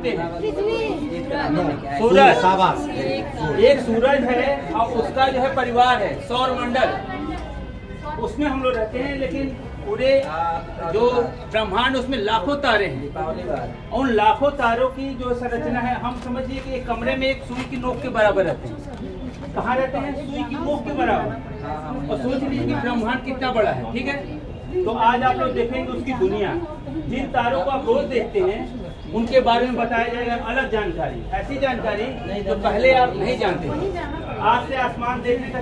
मानते हैं। सूरज। शाबाश। एक सूरज है और उसका जो है परिवार है सौर मंडल उसमें हम लोग रहते हैं लेकिन पूरे जो ब्रह्मांड उसमें लाखों तारे हैं। उन लाखों तारों की जो संरचना है हम समझिए कि एक कमरे में एक सुई की नोक के बराबर रहते हैं। कहाँ रहते हैं? सुई की नोक के बराबर। और सोच लीजिए कि ब्रह्मांड कितना बड़ा है ठीक है? तो आज आप लोग देखेंगे उसकी दुनिया। जिन तारों को आप रोज देखते हैं, उनके बारे में बताया जाएगा अलग जानकारी, ऐसी जानकारी जो पहले आप नहीं जानते। आज से आसमान देखने का